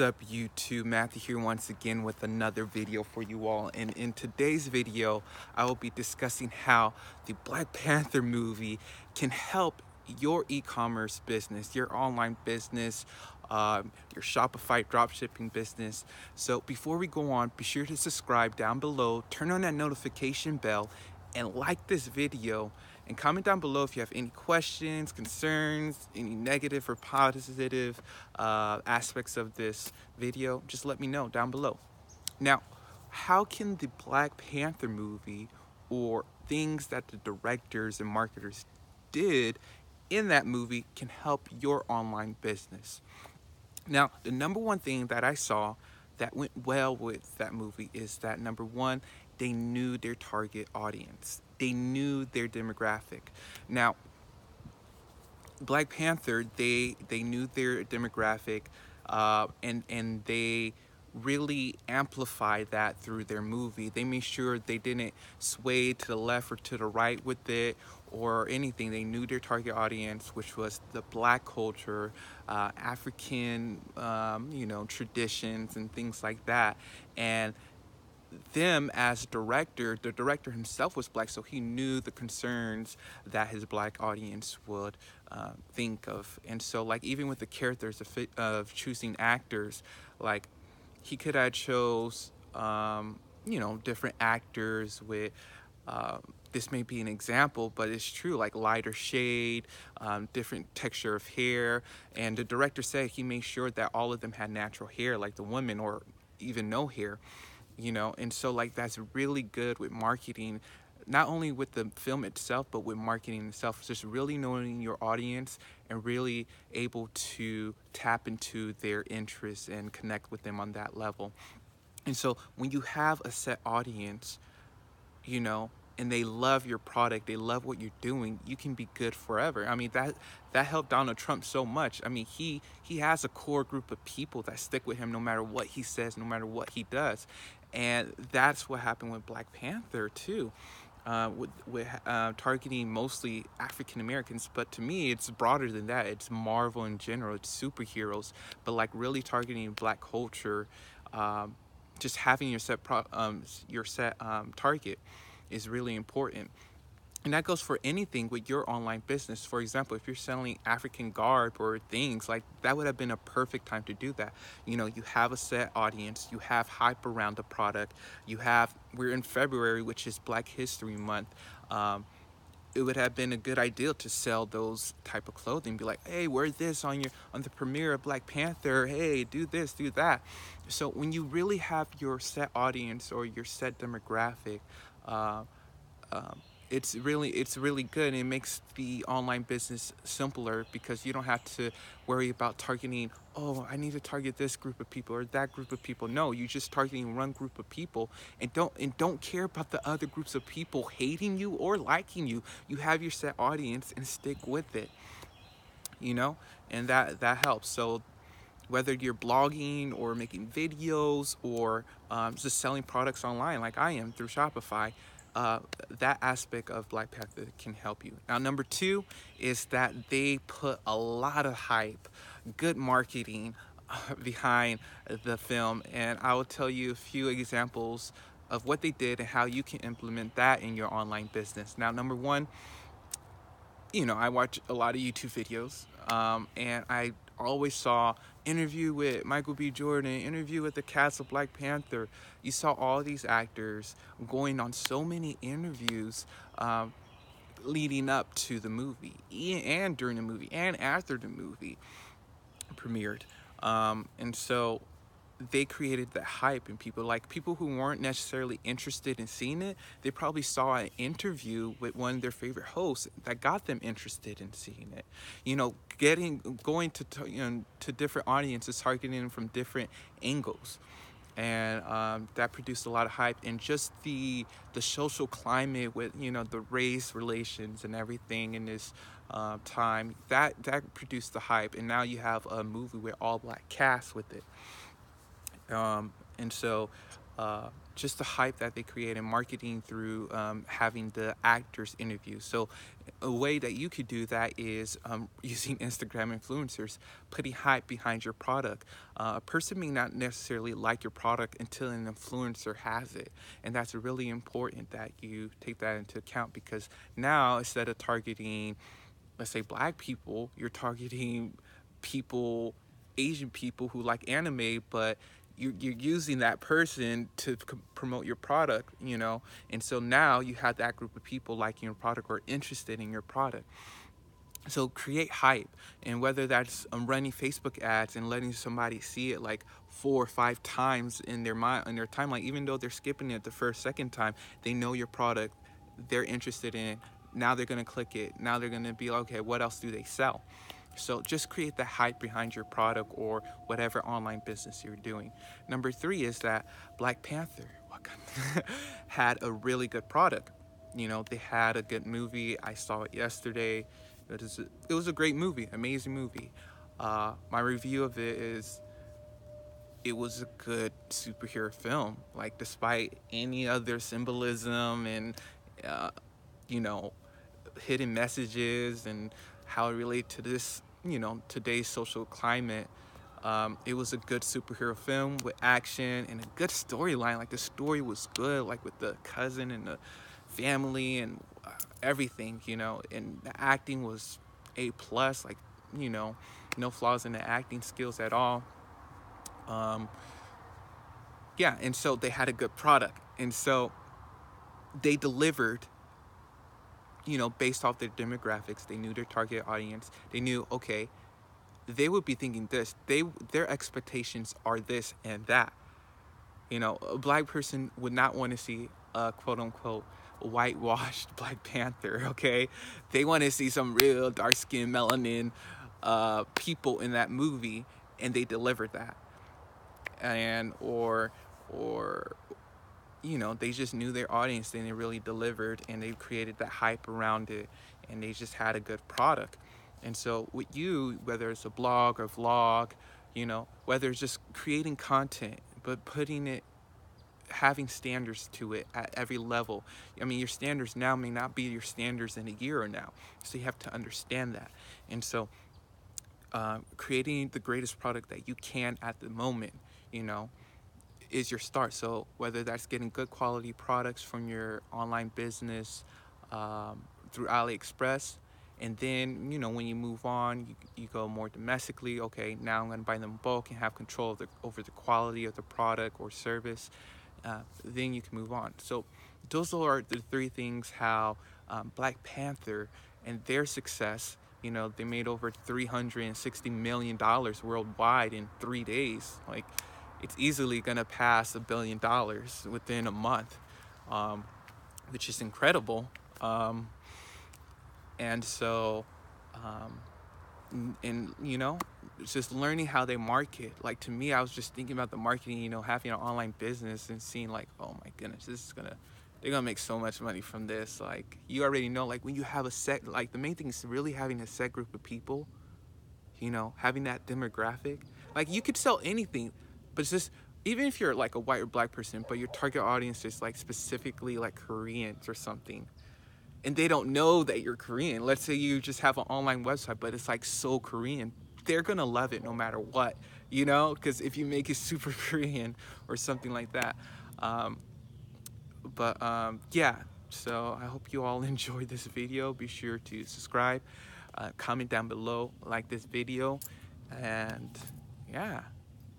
Up YouTube? Matthew here once again with another video for you all and in today's video I will be discussing how the Black Panther movie can help your e-commerce business, your online business, um, your Shopify dropshipping business. So before we go on, be sure to subscribe down below, turn on that notification bell and like this video and comment down below if you have any questions, concerns, any negative or positive uh, aspects of this video. Just let me know down below. Now, how can the Black Panther movie or things that the directors and marketers did in that movie can help your online business? Now, the number one thing that I saw that went well with that movie is that number one, they knew their target audience. They knew their demographic. Now, Black Panther, they they knew their demographic, uh, and and they really amplified that through their movie. They made sure they didn't sway to the left or to the right with it or anything. They knew their target audience, which was the black culture, uh, African, um, you know, traditions and things like that. And them as director, the director himself was black, so he knew the concerns that his black audience would uh, think of. And so, like, even with the characters of, of choosing actors, like, he could have chose, um, you know, different actors with, uh, this may be an example, but it's true, like lighter shade, um, different texture of hair. And the director said he made sure that all of them had natural hair, like the women, or even no hair you know and so like that's really good with marketing not only with the film itself but with marketing itself. Just really knowing your audience and really able to tap into their interests and connect with them on that level. And so when you have a set audience you know and they love your product, they love what you're doing, you can be good forever. I mean that that helped Donald Trump so much. I mean he he has a core group of people that stick with him no matter what he says, no matter what he does, and that's what happened with Black Panther too. Uh, with, with uh, targeting mostly African Americans, but to me, it's broader than that. It's Marvel in general, it's superheroes, but like really targeting Black culture, um, just having your set pro um, your set um, target is really important. And that goes for anything with your online business. For example, if you're selling African garb or things, like that would have been a perfect time to do that. You know, you have a set audience, you have hype around the product, you have, we're in February, which is Black History Month. Um, it would have been a good idea to sell those type of clothing be like hey wear this on your on the premiere of black panther hey do this do that so when you really have your set audience or your set demographic uh, um, it's really it's really good it makes the online business simpler because you don't have to worry about targeting oh i need to target this group of people or that group of people. No you just targeting one group of people and don't and don't care about the other groups of people hating you or liking you. You have your set audience and stick with it you know and that that helps. So whether you're blogging or making videos or um, just selling products online like i am through shopify uh, that aspect of Black Panther can help you. Now, number two is that they put a lot of hype, good marketing uh, behind the film. And I will tell you a few examples of what they did and how you can implement that in your online business. Now, number one, you know, I watch a lot of YouTube videos um, and I always saw interview with Michael B. Jordan, interview with the cast of Black Panther. You saw all these actors going on so many interviews um, leading up to the movie and during the movie and after the movie premiered. Um, and so they created that hype and people. Like people who weren't necessarily interested in seeing it they probably saw an interview with one of their favorite hosts that got them interested in seeing it. You know getting going to you know to different audiences targeting them from different angles. And um, that produced a lot of hype. And just the the social climate with you know the race relations and everything in this uh, time that that produced the hype. And now you have a movie with all black cast with it um, and so uh, just the hype that they create in marketing through um, having the actors interview. So a way that you could do that is um, using Instagram influencers, putting hype behind your product. Uh, a person may not necessarily like your product until an influencer has it. And that's really important that you take that into account because now instead of targeting, let's say black people, you're targeting people, Asian people who like anime, but you're, you're using that person to promote your product, you know? And so now you have that group of people liking your product or interested in your product. So create hype, and whether that's um, running Facebook ads and letting somebody see it like four or five times in their mind in their timeline, even though they're skipping it the first second time, they know your product, they're interested in. It. Now they're gonna click it. Now they're gonna be like, okay, what else do they sell? So just create the hype behind your product or whatever online business you're doing. Number three is that Black Panther had a really good product. You know, they had a good movie. I saw it yesterday. It was a, it was a great movie, amazing movie. Uh, my review of it is it was a good superhero film. Like despite any other symbolism and uh, you know hidden messages and how it relate to this you know today's social climate um, it was a good superhero film with action and a good storyline. Like the story was good like with the cousin and the family and uh, everything you know and the acting was a plus like you know no flaws in the acting skills at all. Um, yeah and so they had a good product. And so they delivered you know, based off their demographics, they knew their target audience. They knew, okay, they would be thinking this. They their expectations are this and that. You know, a black person would not want to see a quote unquote whitewashed Black Panther, okay? They want to see some real dark skinned melanin uh, people in that movie and they delivered that. And or or you know, they just knew their audience and they really delivered and they created that hype around it and they just had a good product. And so with you, whether it's a blog or vlog, you know, whether it's just creating content, but putting it, having standards to it at every level. I mean, your standards now may not be your standards in a year or now. So you have to understand that. And so uh, creating the greatest product that you can at the moment, you know, is your start. So whether that's getting good quality products from your online business um, through AliExpress, and then you know when you move on, you, you go more domestically. Okay, now I'm going to buy them bulk and have control the, over the quality of the product or service. Uh, then you can move on. So those are the three things how um, Black Panther and their success. You know, they made over 360 million dollars worldwide in three days. Like it's easily going to pass a billion dollars within a month, um, which is incredible. Um, and so, um, and, and, you know, just learning how they market. Like to me, I was just thinking about the marketing, you know, having an online business and seeing like, oh my goodness, this is gonna, they're gonna make so much money from this. Like you already know, like when you have a set, like the main thing is really having a set group of people, you know, having that demographic. Like you could sell anything but it's just even if you're like a white or black person, but your target audience is like specifically like Koreans or something, and they don't know that you're Korean. Let's say you just have an online website, but it's like so Korean, they're gonna love it no matter what, you know? Because if you make it super Korean or something like that. Um, but um, yeah, so I hope you all enjoyed this video. Be sure to subscribe, uh, comment down below, like this video, and yeah,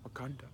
Wakanda.